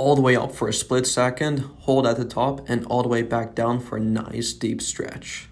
all the way up for a split second, hold at the top, and all the way back down for a nice deep stretch.